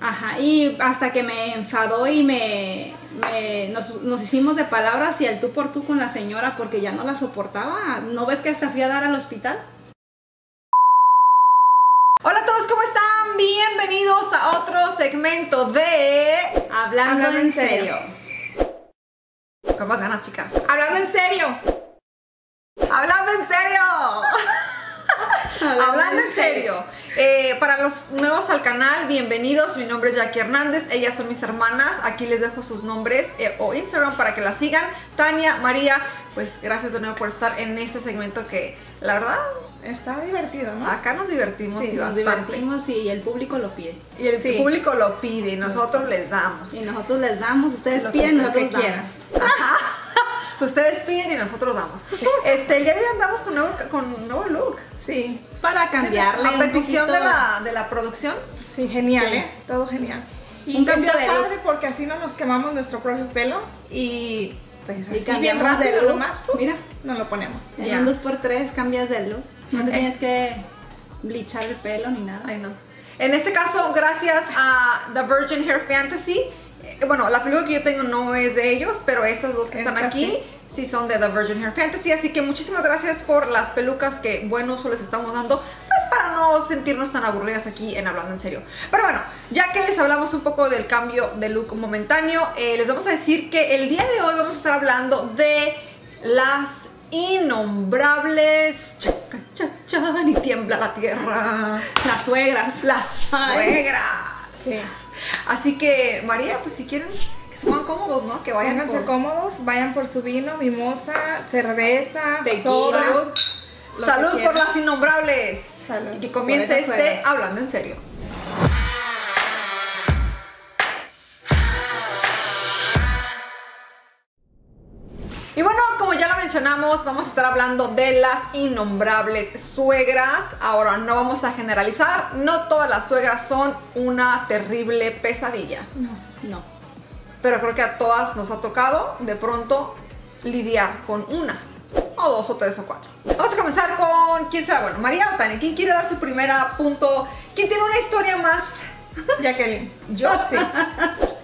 Ajá, y hasta que me enfadó y me, me- nos, nos hicimos de palabras y el tú por tú con la señora porque ya no la soportaba. ¿No ves que hasta fui a dar al hospital? Hola a todos, ¿cómo están? Bienvenidos a otro segmento de... Hablando, Hablando en serio. serio. ¿Cómo ganas, chicas? Hablando en serio. ¡Hablando en serio! Hablando en serio. Eh, para los nuevos al canal, bienvenidos. Mi nombre es Jackie Hernández. Ellas son mis hermanas. Aquí les dejo sus nombres eh, o Instagram para que las sigan. Tania, María, pues gracias de nuevo por estar en este segmento que la verdad Está divertido, ¿no? acá nos divertimos Sí, y nos bastante. divertimos y el público lo pide. Y el Sí. público lo pide y nosotros les damos. Y nosotros les damos, ustedes Lo que piden, usted nosotros quiera. damos. Ustedes piden y nosotros damos. Este, el día de hoy andamos con nuevo, con nuevo look. Sí. Para cambiarle A petición de la, de la producción. Sí, genial, Sí. ¿eh? Todo genial. Y Un cambio de look. padre porque así no nos quemamos nuestro propio pelo y pues Y así bien cambiamos rápido de look. ¡pum! Mira, nos lo ponemos. en Ya. un 2x3 cambias de look. No te Eh. tienes que blichar el pelo ni nada. Ay, no. En este caso, gracias a The Virgin Hair Fantasy. Eh, Bueno, la peluca que yo tengo no es de ellos, pero esas dos que están aquí sí. son de The Virgin Hair Fantasy. Así que muchísimas gracias por las pelucas que buen uso les estamos dando, pues para no sentirnos tan aburridas aquí en Hablando en Serio. Pero bueno, ya que les hablamos un poco del cambio de look momentáneo, eh, les vamos a decir que el día de hoy vamos a estar hablando de las innombrables. Chaca, cha, cha, ni tiembla la tierra. Las suegras. Las suegras. Sí. Así que, María, pues si quieren que se pongan cómodos, ¿no? Que vayan Pónganse por- cómodos, vayan por su vino, mimosa, cerveza, Tequila. soda. Salud. por las innombrables. Salud. Y que comience este hablando en serio. Y bueno, como ya lo mencionamos, vamos a estar hablando de las innombrables suegras. Ahora, no vamos a generalizar, no todas las suegras son una terrible pesadilla. No. Pero creo que a todas nos ha tocado de pronto lidiar con una, o dos, o tres, o cuatro. Vamos a comenzar con, ¿quién será? Bueno, María o Tania, ¿quién quiere dar su primera punto? ¿Quién tiene una historia más? Jacqueline. Yo. Sí.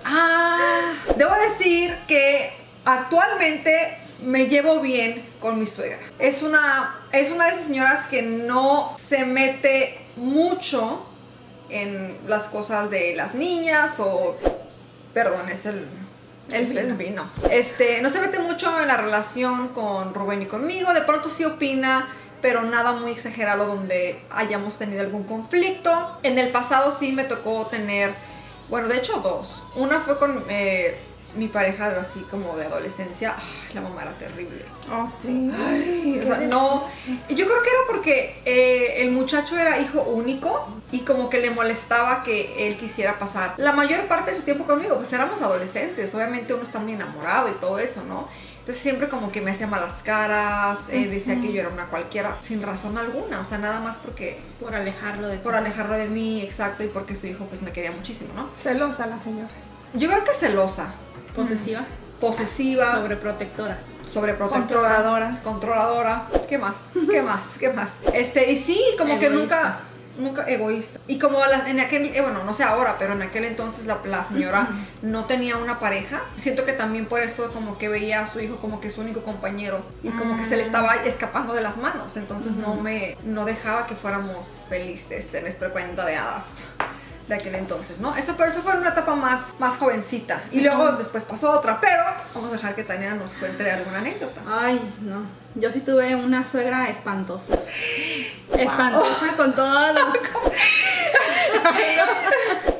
Ah, debo decir que actualmente me llevo bien con mi suegra. Es una, es una de esas señoras que no se mete mucho en las cosas de las niñas o... Perdón, es el... El es el vino. vino. Este, no se mete mucho en la relación con Rubén y conmigo. De pronto sí opina, pero nada muy exagerado donde hayamos tenido algún conflicto. En el pasado sí me tocó tener, bueno, de hecho dos. Una fue con eh, mi pareja así como de adolescencia. Ay, la mamá era terrible. Oh, sí. O sea, no, yo creo que era porque eh, el muchacho era hijo único y como que le molestaba que él quisiera pasar la mayor parte de su tiempo conmigo, pues éramos adolescentes, obviamente uno está muy enamorado y todo eso, ¿no? Entonces siempre como que me hacía malas caras, eh, decía que yo era una cualquiera sin razón alguna, o sea, nada más porque Por alejarlo de por alejarlo de mí, exacto, y porque su hijo pues me quería muchísimo, ¿no? Celosa la señora. Yo creo que celosa, posesiva, posesiva, sobreprotectora. sobreprotectora, Controladora. controladora, ¿qué más? ¿Qué más? ¿Qué más? Este, y sí, como que nunca nunca egoísta. Y como en aquel, eh, bueno, no sé ahora, pero en aquel entonces la, la señora no tenía una pareja. Siento que también por eso como que veía a su hijo como que su único compañero y como que se le estaba escapando de las manos. Entonces no me no dejaba que fuéramos felices en nuestra cuenta de hadas de aquel entonces, ¿no? Eso, pero eso fue una etapa más, más jovencita. Y luego después pasó otra, pero vamos a dejar que Tania nos cuente alguna anécdota. Ay, no. Yo sí tuve una suegra espantosa. Espantosa con todas las.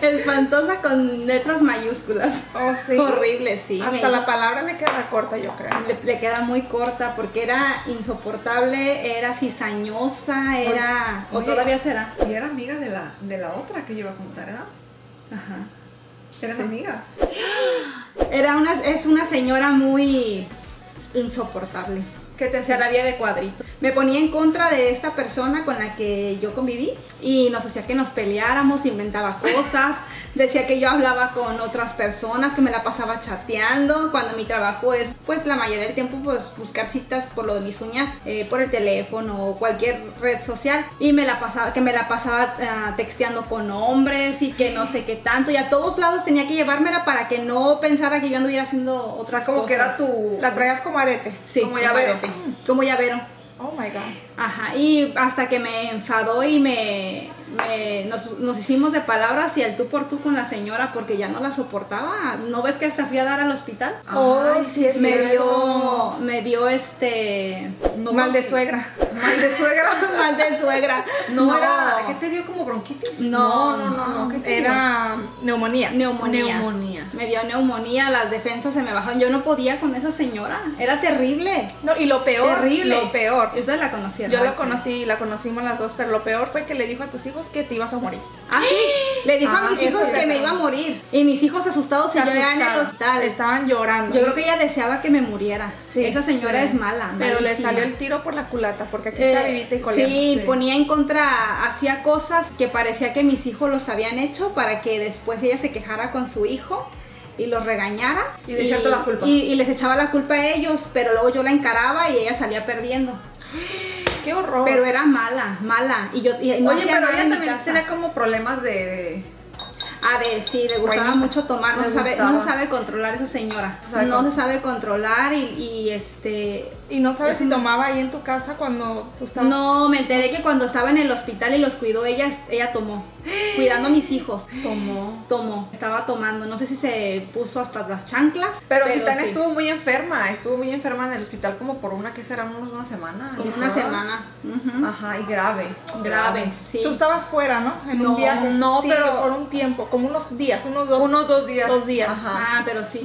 Espantosa con letras mayúsculas. Oh, sí. Horrible, sí. Hasta la palabra le queda corta, yo creo. le, le queda muy corta porque era insoportable, era cizañosa, era. o todavía será. Y era amiga de la, de la otra que yo iba a contar, ¿verdad? Ajá. Eran amigas. Era una, es una señora muy insoportable. ¿Qué te Se la hacía? había de cuadrito. Me ponía en contra de esta persona con la que yo conviví y nos hacía que nos peleáramos, inventaba cosas, decía que yo hablaba con otras personas, que me la pasaba chateando, cuando mi trabajo es, pues la mayoría del tiempo, pues buscar citas por lo de mis uñas, eh, por el teléfono o cualquier red social, y me la pasaba, que me la pasaba ah, texteando con hombres y que no sé qué tanto, y a todos lados tenía que llevármela para que no pensara que yo anduviera haciendo O otras sea, como que era cosas. tu... La traías como arete. Sí, como llavero. Como llavero. Oh my god. Ajá, y hasta que me enfadó y me, me- nos, nos hicimos de palabras y al tú por tú con la señora porque ya no la soportaba. ¿No ves que hasta fui a dar al hospital? Ay, sí es me cierto. dio, me dio este No, Mal de suegra. Mal de suegra. mal de suegra. No, era... ¿Qué te dio como bronquitis? No, no, no. no. ¿Qué te dio? Era neumonía. neumonía. Neumonía. Me dio neumonía, las defensas se me bajaron. Yo no podía con esa señora. Era terrible. No, y lo peor, terrible. lo peor. Esa la conocía. Yo ¿no? la conocí, la conocimos las dos, pero lo peor fue que le dijo a tus hijos que te ibas a morir. Ah, sí. Le dijo Ah, a mis eso hijos que me iba a morir. Y mis hijos asustados Se ya en el hospital. Estaban llorando. Yo creo que ella deseaba que me muriera. Sí, Esa señora sí. es mala. Pero le salió el tiro por la culata, porque aquí está Eh, vivita y coleando. Sí, Sí. ponía en contra, hacía cosas que parecía que mis hijos los habían hecho para que después ella se quejara con su hijo y los regañara. Y le echara la culpa. Y, y les echaba la culpa a ellos, pero luego yo la encaraba y ella salía perdiendo. Qué horror. Pero era mala, mala. Y yo y no Oye, hacía pero nada ella también tenía como problemas de... de- A ver, sí, le gustaba mucho tomar, no se, sabe, gustaba. no se sabe controlar esa señora. Se sabe no con- se sabe controlar y, y, este... ¿Y no sabes Es si tomaba ahí en tu casa cuando tú estabas? No, me enteré que cuando estaba en el hospital y los cuidó, ella, ella tomó, cuidando a mis hijos. Tomó. Tomó, estaba tomando, no sé si se puso hasta las chanclas. Pero, Gitana sí, estuvo muy enferma, estuvo muy enferma en el hospital como por una, que será? Unos, una semana. como una semana. Ajá, y grave. Grave, sí. Tú estabas fuera, ¿no? En No, un viaje. no, Sí, pero- por un tiempo, como unos días, unos dos. Unos dos días. Dos días. Ajá. Ah, pero sí.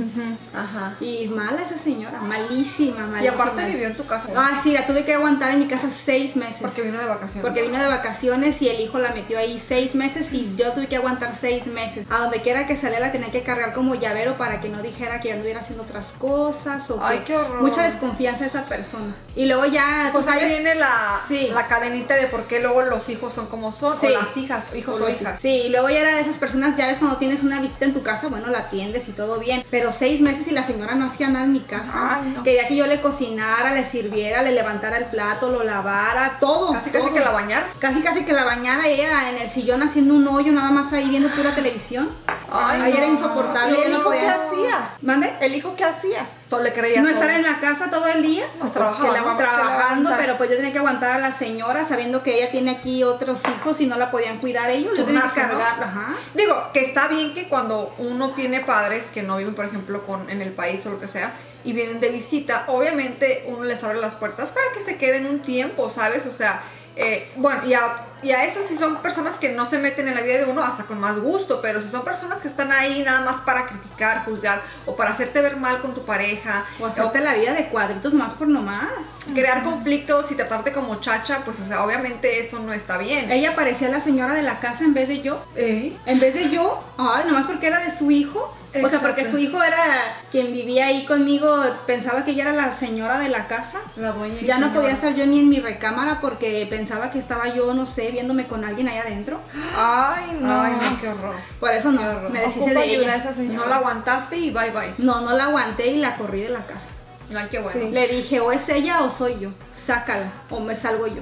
Ajá. Y mala esa señora, malísima, malísima. Y aparte vivió en tu casa. Ay, sí, la tuve que aguantar en mi casa seis meses. Porque vino de vacaciones. Porque vino de vacaciones y el hijo la metió ahí seis meses y yo tuve que aguantar seis meses. A donde quiera que saliera la tenía que cargar como llavero para que no dijera que yo anduviera haciendo otras cosas o Ay, que- qué horror. mucha desconfianza de esa persona. Y luego ya, Pues ahí viene la, Sí. la cadenita de por qué luego los hijos son como son. Sí. O las hijas, hijos o, o hijas. Sí, y luego ya era de esas personas, ya ves cuando tienes una visita en tu casa, bueno, la atiendes y todo bien, pero seis meses y la señora no hacía nada en mi casa. Ay, no. Quería que yo le cocinara, le sirviera, le levantara el plato, lo lavara, todo. Casi casi que la bañar. Casi casi que la bañara ella en el sillón haciendo un hoyo, nada más ahí viendo pura televisión. Ay, era no. insoportable, ¿Y yo el no hijo qué podía. hacía? ¿Mande? ¿El hijo qué hacía? Todo le creía. No todo. estar en la casa todo el día. Pues ¿no? va- trabajando, aguantar. pero pues yo tenía que aguantar a la señora sabiendo que ella tiene aquí otros hijos y no la podían cuidar ellos. Yo tenía que ¿no? cargarla, ajá. Digo, que está bien que cuando uno tiene padres que no viven, por ejemplo, con, en el país o lo que sea, y vienen de visita, obviamente uno les abre las puertas para que se queden un tiempo, ¿sabes? O sea, eh, bueno, y a, y a eso si son personas que no se meten en la vida de uno hasta con más gusto, pero si son personas que están ahí nada más para criticar, juzgar, o para hacerte ver mal con tu pareja, O hacerte la vida de cuadritos más por nomás. crear conflictos y tratarte como chacha, pues o sea, obviamente eso no está bien. Ella parecía la señora de la casa en vez de yo. ¿Eh? En vez de yo, ay, nomás porque era de su hijo. O sea, porque su hijo era quien vivía ahí conmigo, pensaba que ella era la señora de la casa. La Ya no podía estar yo ni en mi recámara porque pensaba que estaba yo, no sé, viéndome con alguien ahí adentro. Ay, no. Ay, no, qué horror. Por eso no, me deshice de ayuda ella. esa. No la aguantaste y bye bye. No, no la aguanté y la corrí de la casa. Ay, qué bueno. Sí. Le dije, o es ella o soy yo, sácala, o me salgo yo.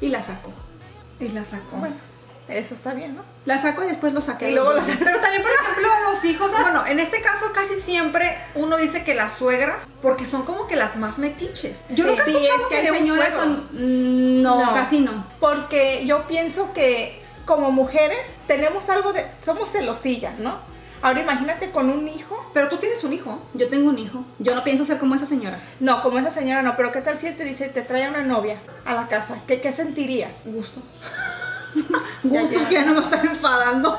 Y la sacó. Y la sacó. Bueno, eso está bien, ¿no? La saco y después lo saqué. Y luego dos. Pero también, por ejemplo, los hijos, bueno, en este caso casi siempre uno dice que las suegras, porque son como que las más metiches. Yo Sí, nunca he Sí, escuchado es que de hay señoras son... mm, No, No. casi no. Porque yo pienso que como mujeres tenemos algo de... Somos celosillas, ¿no? Ahora imagínate con un hijo. Pero tú tienes un hijo. Yo tengo un hijo. Yo no pienso ser como esa señora. No, como esa señora no, pero ¿qué tal si él te dice, te trae a una novia a la casa? ¿Qué, qué sentirías? Gusto. Gusto ya. que ya no me están enfadando.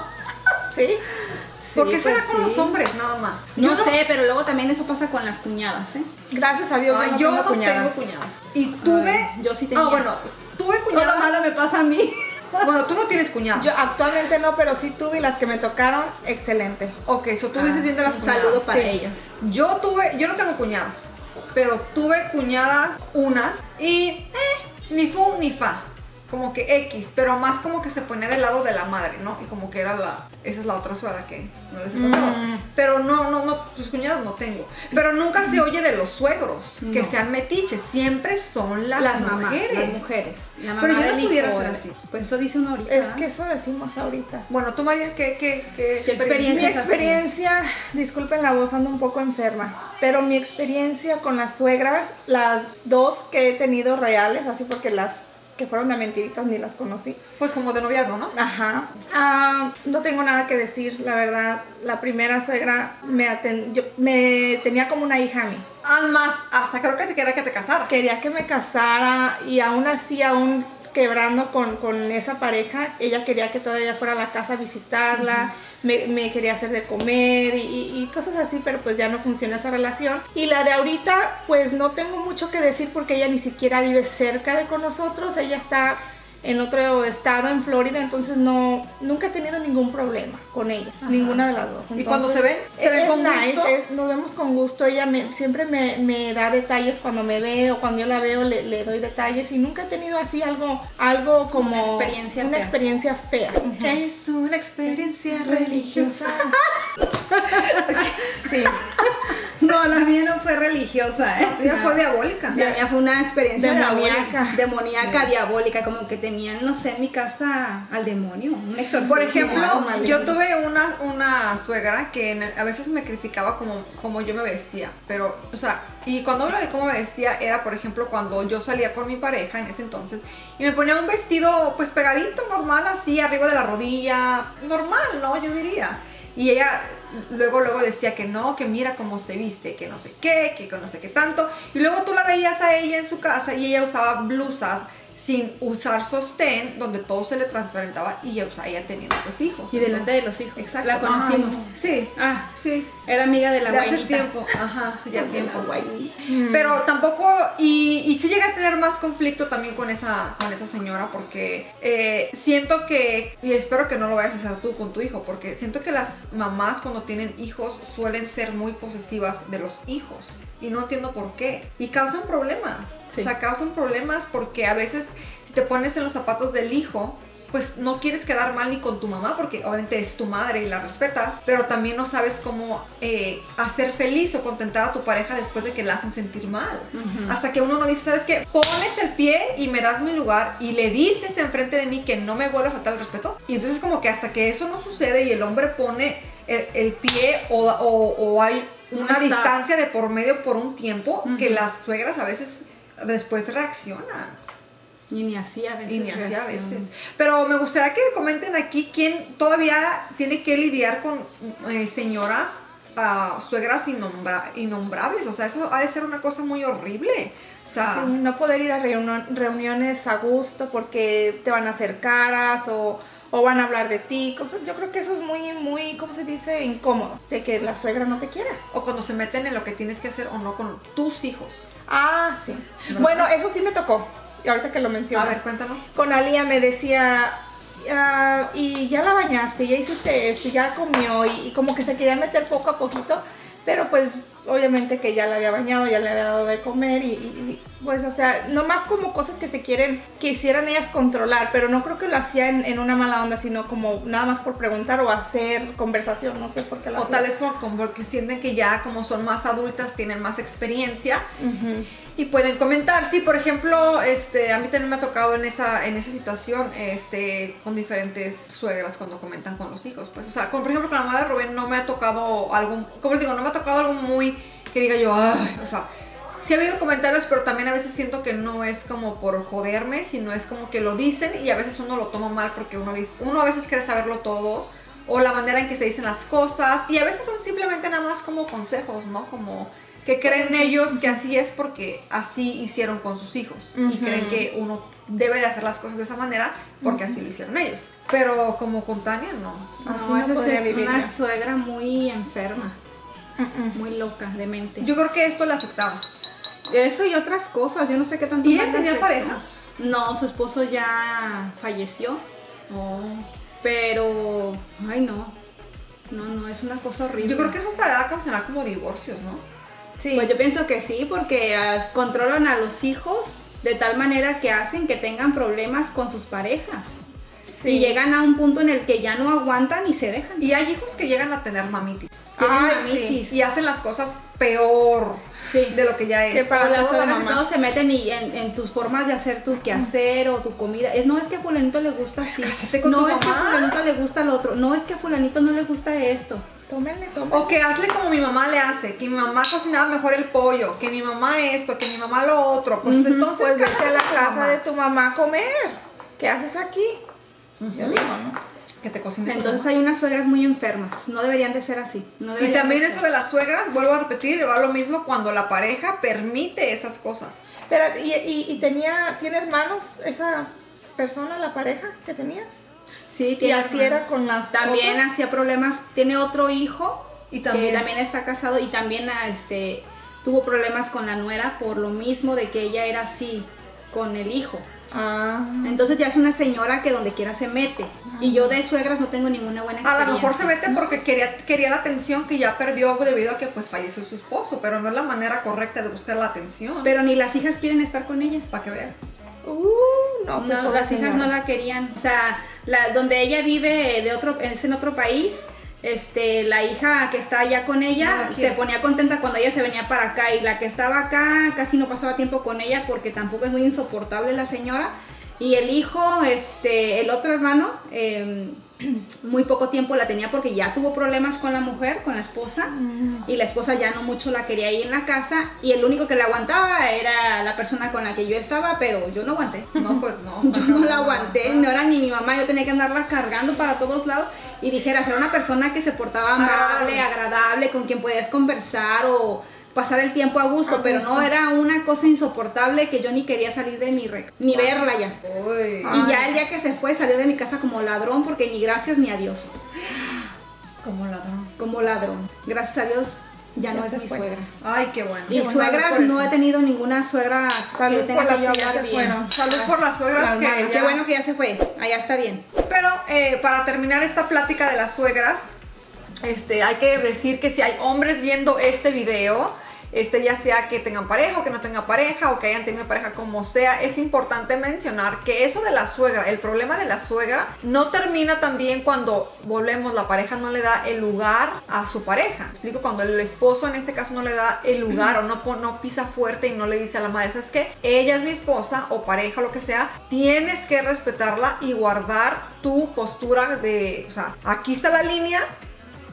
¿Sí? ¿Por qué pues será con sí. los hombres nada más? No, sé, pero luego también eso pasa con las cuñadas, ¿eh? Gracias a Dios Ay, yo no tengo cuñadas. tengo cuñadas. Y tuve. Ay, yo sí tenía. Ah, bueno, tuve Todo cuñadas. malo me pasa a mí. Bueno, tú no tienes cuñadas. Yo actualmente no, pero sí tuve y las que me tocaron, excelente. Ok, eso tú dices bien de las cuñadas. saludo para Sí. ellas. Yo tuve, yo no tengo cuñadas, pero tuve cuñadas una y eh, ni fu ni fa. Como que X, pero más como que se ponía del lado de la madre, ¿no? Y como que era la, esa es la otra suegra que no les he contado. Mm. Pero no, no, no, tus cuñadas no tengo. Pero nunca se oye de los suegros que No. sean metiches, siempre son las, Las mamás, mujeres. las mujeres. La mamá Pero yo no pudiera ser así. Pues eso dice uno ahorita. Es que eso decimos ahorita. Bueno, tú María, ¿qué, qué, qué, ¿Qué Mi experiencia? experiencia, disculpen la voz, ando un poco enferma, pero mi experiencia con las suegras, las dos que he tenido reales, así porque las que fueron de mentiritas ni las conocí. Pues como de noviazgo, ¿no? Ajá. Ah, no tengo nada que decir, la verdad. La primera suegra me, aten- yo- me tenía como una hija a mí. Además, hasta creo que te quería que te casaras. Quería que me casara y aún así, aún quebrando con, con esa pareja, ella quería que todavía fuera a la casa a visitarla, me, me quería hacer de comer y, y- cosas así, pero pues ya no funciona esa relación. Y la de ahorita, pues no tengo mucho que decir porque ella ni siquiera vive cerca de con nosotros, ella está en otro estado, en Florida, entonces no, nunca he tenido ningún problema con ella, ninguna de las dos. ¿Y cuando se ven? ¿Se ven con nice, gusto? es- nos vemos con gusto. Ella me, siempre me, me da detalles cuando me ve o cuando yo la veo le, le doy detalles y nunca he tenido así algo, algo como Una experiencia una fea. experiencia fea. Es una experiencia religiosa. Sí, No, la mía no fue religiosa, ¿eh? Ella fue diabólica. La mía fue una experiencia Demoníaca. demoníaca, diabólica, como que tenían, no sé, en mi casa al demonio, un exorcismo. Por ejemplo, yo tuve una, una suegra que a veces me criticaba como, como yo me vestía, pero, o sea, y cuando hablo de cómo me vestía era, por ejemplo, cuando yo salía con mi pareja en ese entonces y me ponía un vestido pues pegadito, normal, así, arriba de la rodilla, normal, ¿no? Yo diría. Y ella luego, luego decía que no, que mira cómo se viste, que no sé qué, que no sé qué tanto. Y luego tú la veías a ella en su casa y ella usaba blusas sin usar sostén, donde todo se le transparentaba y o sea, ella tenía dos hijos. Y delante de los hijos. Exacto. La conocimos. Sí, Ah, sí. era amiga de la de hace tiempo. Ajá, ya tiempo. guainita. Pero tampoco, y, y sí llega a tener más conflicto también con esa, con esa señora porque eh, siento que, y espero que no lo vayas a hacer tú con tu hijo, porque siento que las mamás cuando tienen hijos suelen ser muy posesivas de los hijos. Y no entiendo por qué. Y causan problemas. Sí. O sea, causan problemas porque a veces si te pones en los zapatos del hijo, pues no quieres quedar mal ni con tu mamá porque obviamente es tu madre y la respetas, pero también no sabes cómo eh, hacer feliz o contentar a tu pareja después de que la hacen sentir mal. Hasta que uno no dice, ¿sabes qué? Pones el pie y me das mi lugar y le dices enfrente de mí que no me vuelve a faltar el respeto. Y entonces como que hasta que eso no sucede y el hombre pone el, el pie o, o- o hay Un una distancia de por medio por un tiempo que las suegras a veces después reaccionan. Y ni así a veces. Y ni así a reacciona. veces. Pero me gustaría que comenten aquí quién todavía tiene que lidiar con eh, señoras, ah, suegras innombra- innombrables. O sea, eso ha de ser una cosa muy horrible. O sea, Sí, no poder ir a reuniones a gusto porque te van a hacer caras o, o van a hablar de ti, cosas. Yo creo que eso es muy, muy, ¿cómo se dice? Incómodo, de que la suegra no te quiera. o cuando se meten en lo que tienes que hacer o no con tus hijos. Ah, sí. ¿Verdad? Bueno, eso sí me tocó. Y ahorita que lo A mencionas. ver, cuéntanos. con Alía me decía, "Ah, y ya la bañaste, ya hiciste esto, ya comió, y, y como que se quería meter poco a poquito, pero pues obviamente que ya la había bañado, ya le había dado de comer, y, pues o sea, nomás como cosas que se quieren, que hicieran ellas controlar, pero no creo que lo hacía en, en una mala onda, sino como nada más por preguntar o hacer conversación, no sé por qué lo O hacía. tal vez por- porque sienten que ya como son más adultas, tienen más experiencia y pueden comentar. Sí, por ejemplo, este, a mí también me ha tocado en esa, en esa situación, este, con diferentes suegras cuando comentan con los hijos. Pues, o sea, con, por ejemplo, con la madre de Rubén no me ha tocado algo, como les digo, no me ha tocado algo muy que diga yo, ay, o sea, sí ha habido comentarios, pero también a veces siento que no es como por joderme, sino es como que lo dicen y a veces uno lo toma mal porque uno dice, uno a veces quiere saberlo todo o la manera en que se dicen las cosas y a veces son simplemente nada más como consejos, ¿no? Como que creen ellos que así es porque así hicieron con sus hijos y Ujú. creen que uno debe de hacer las cosas de esa manera porque así lo hicieron ellos. Pero como con Tania, no. No, no podría es vivir una yo. suegra muy enferma, mm. muy loca de mente. Yo creo que esto le afectaba. Eso y otras cosas, yo no sé qué tanto. ¿Y le tenía pareja? No, su esposo ya falleció, pero, ay no, no, no, es una cosa horrible. Yo creo que eso hasta va a causar como divorcios, ¿no? Sí. Pues yo pienso que sí, porque ah, controlan a los hijos de tal manera que hacen que tengan problemas con sus parejas. Sí. Y llegan a un punto en el que ya no aguantan y se dejan. Y hay hijos que llegan a tener mamitis. Tienen Ay, mamitis. Y hacen las cosas peor Sí. de lo que ya es. Que para las todo y mamá. todo se meten y en, en tus formas de hacer tu quehacer o tu comida. Es, no es que a fulanito le gusta así. con No tu es que a mamá. fulanito le gusta lo otro. No es que a fulanito no le gusta esto. Tómenle, tómenle. O que hazle como mi mamá le hace, que mi mamá cocinaba mejor el pollo, que mi mamá esto, que mi mamá lo otro. Pues entonces Pues vete a la casa mamá. de tu mamá a comer. ¿Qué haces aquí? Yo digo, ¿no? Que te cocine. Entonces hay unas suegras muy enfermas. No deberían de ser así. No Y también de eso de las suegras, vuelvo a repetir, va lo mismo cuando la pareja permite esas cosas. Pero, ¿y, y, y tenía, tiene hermanos esa persona, la pareja que tenías? Sí, Y tiene así hermanos. era con las También otras? hacía problemas. Tiene otro hijo Y también- que también está casado y también ah, este tuvo problemas con la nuera por lo mismo de que ella era así con el hijo. Ah. Entonces ya es una señora que donde quiera se mete. Y yo de suegras no tengo ninguna buena A experiencia. lo mejor se mete porque quería, quería la atención que ya perdió debido a que pues falleció su esposo, pero no es la manera correcta de buscar la atención. Pero ni las hijas quieren estar con ella. para que veas. Uh, no, pues, No, las hijas no la querían. O sea, la, donde ella vive de otro, es en otro país. Este, la hija que está allá con ella la se ponía contenta cuando ella se venía para acá y la que estaba acá casi no pasaba tiempo con ella porque tampoco es muy insoportable la señora. Y el hijo, este, el otro hermano, eh, muy poco tiempo la tenía porque ya tuvo problemas con la mujer, con la esposa, y la esposa ya no mucho la quería ahí en la casa, y el único que la aguantaba era la persona con la que yo estaba, pero yo no aguanté. No, pues no. Yo no la aguanté, no era ni mi mamá, yo tenía que andarla cargando para todos lados y dijera, ser una persona que se portaba amable, Agradable. agradable, con quien podías conversar o pasar el tiempo a gusto, A pero no era una cosa insoportable que yo ni quería salir de mi rec, ni verla ya. Uy, Ah. Y ya el día que se fue salió de mi casa como ladrón porque ni gracias ni adiós, como ladrón. como ladrón. Gracias a Dios ya, Ya no es mi fue. suegra. Ay, qué bueno. Y bueno, suegras no he tenido ninguna suegra Salud que tenga por las que ya hablar se bien. fueron. Salud por las suegras Las que malas. Qué bueno que ya se fue, allá está bien. Pero eh, para terminar esta plática de las suegras, este, hay que decir que si hay hombres viendo este video, este, ya sea que tengan pareja o que no tengan pareja o que hayan tenido pareja como sea, es importante mencionar que eso de la suegra, el problema de la suegra, no termina también cuando volvemos, la pareja no le da el lugar a su pareja. ¿Me Explico, cuando el esposo en este caso no le da el lugar o no, pisa fuerte y no le dice a la madre, ¿sabes qué? Ella es mi esposa o pareja, lo que sea, tienes que respetarla y guardar tu postura de, o sea, aquí está la línea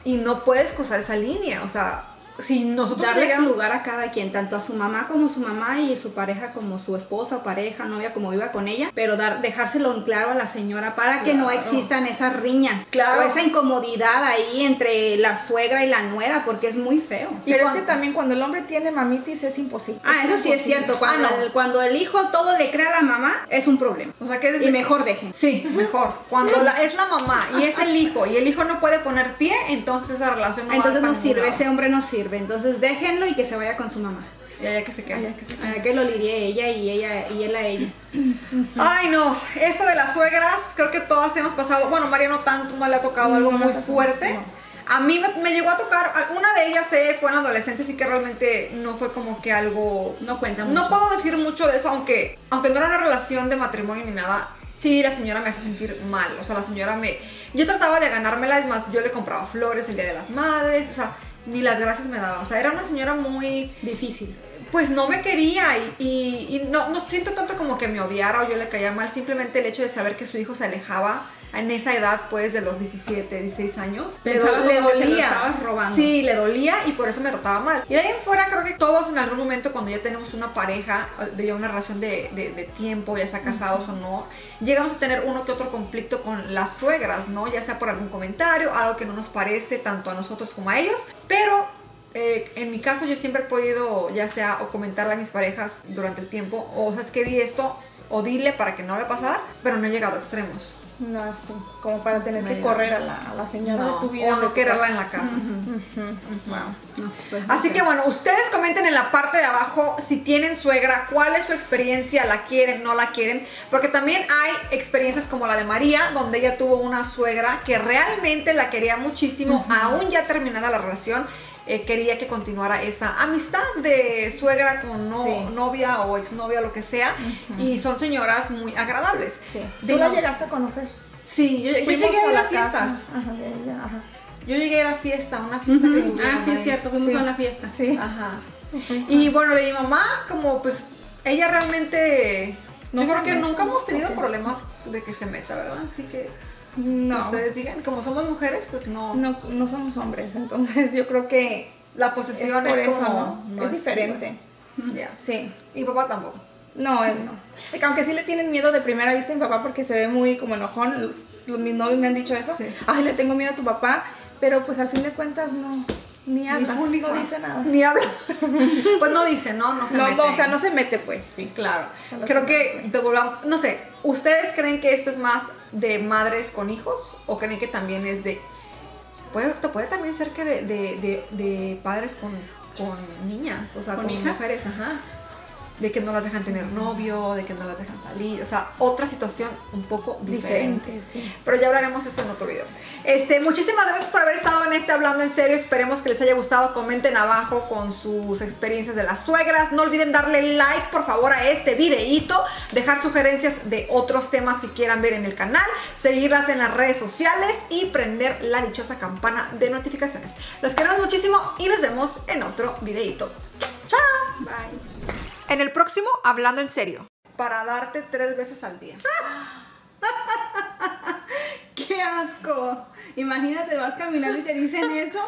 y no puedes cruzar esa línea, o sea, si nosotros darle su lugar a cada quien, tanto a su mamá como su mamá y su pareja como su esposa, pareja, novia, como viva con ella, pero dar, dejárselo en claro a la señora para que no existan esas riñas, Claro. o esa incomodidad ahí entre la suegra y la nuera, porque es muy feo. Y Pero es que también cuando el hombre tiene mamitis es imposible. Ah, eso sí es cierto, cuando, Ah, no. el, cuando el hijo todo le cree a la mamá, es un problema. O sea, que es Y mejor dejen. Sí, mejor. Cuando la- es la mamá y es el hijo y el hijo no puede poner pie, entonces esa relación no Entonces va no para sirve, ese hombre no sirve. Entonces déjenlo y que se vaya con su mamá. Y allá que se quede. Ay, que- lo lirie ella y ella y él a ella. Ay, no, esto de las suegras, creo que todas hemos pasado, bueno, María no tanto, no le ha tocado No, algo muy fuerte. no. A mí me, me llegó a tocar, una de ellas eh, fue en la adolescencia, así que realmente no fue como que algo... No cuenta mucho. No puedo decir mucho de eso, aunque, aunque no era una relación de matrimonio ni nada, sí la señora me hace sentir mal. O sea, la señora me... Yo trataba de ganármela, es más, yo le compraba flores el Día de las Madres, o sea, ni las gracias me daba. O sea, era una señora muy Difícil. pues no me quería y, y- y no, no siento tanto como que me odiara o yo le caía mal, simplemente el hecho de saber que su hijo se alejaba en esa edad pues de los 17, 16 años, Pensaba le se lo dolía. robando. Sí, le dolía y por eso me trataba mal. Y de ahí en fuera creo que todos en algún momento cuando ya tenemos una pareja, de ya una relación de, de- de tiempo, ya sea casados o no, llegamos a tener uno que otro conflicto con las suegras, ¿no? Ya sea por algún comentario, algo que no nos parece tanto a nosotros como a ellos, pero eh, en mi caso yo siempre he podido ya sea o comentarle a mis parejas durante el tiempo o sabes que di esto o dile para que no le pasara, pero no he llegado a extremos. No, así, como para tener que correr a la, a la señora No, de tu vida. o no quererla en la casa. Wow. No, pues, Así que bueno, ustedes comenten en la parte de abajo si tienen suegra, cuál es su experiencia, la quieren, no la quieren, porque también hay experiencias como la de María, donde ella tuvo una suegra que realmente la quería muchísimo, aún ya terminada la relación. Eh, quería que continuara esa amistad de suegra con no- Sí. novia o exnovia, lo que sea. Y son señoras muy agradables. Sí. ¿Tú la llegaste a conocer? Sí, yo, llegué a a la fiestas. casa. Ajá, ya, ya, ajá. Yo llegué a ir a fiesta, a una fiesta Ah, sí, es cierto, fuimos Sí. a una fiesta. Sí. Ajá. Y bueno, de mi mamá, como pues ella realmente. No yo creo que nunca hemos tenido problemas de que se meta, ¿verdad? Así que No, ustedes digan, como somos mujeres, pues no. no, no somos hombres, entonces yo creo que La es posesión por es, eso, como. ¿no? es diferente. Ya. Sí. Y papá tampoco. No, él no. Aunque sí le tienen miedo de primera vista a mi papá porque se ve muy como enojón, los, los- mis novios me han dicho eso. Sí. Ay, le tengo miedo a tu papá, pero pues al fin de cuentas no, ni habla, ni no dice nada. Ni habla. pues no dice, ¿no? No se No, mete. no, o sea, no se mete pues, sí. Claro. Creo que que, no sé, ¿ustedes creen que esto es más de madres con hijos o creen que también es de... Puede, también ser que de, de, de, de padres con, con niñas, o sea, ¿Con mujeres, ajá. De que no las dejan tener novio, de que no las dejan salir, o sea, otra situación un poco diferente. Diferente, sí. Pero ya hablaremos eso en otro video. Este, muchísimas gracias por haber estado en este Hablando en Serio. Esperemos que les haya gustado. Comenten abajo con sus experiencias de las suegras. No olviden darle like, por favor, a este videíto. Dejar sugerencias de otros temas que quieran ver en el canal. Seguirlas en las redes sociales y prender la dichosa campana de notificaciones. Los queremos muchísimo y nos vemos en otro videíto. En el próximo, Hablando en Serio. Para darte tres veces al día. ¡Qué asco! Imagínate, vas caminando y te dicen eso.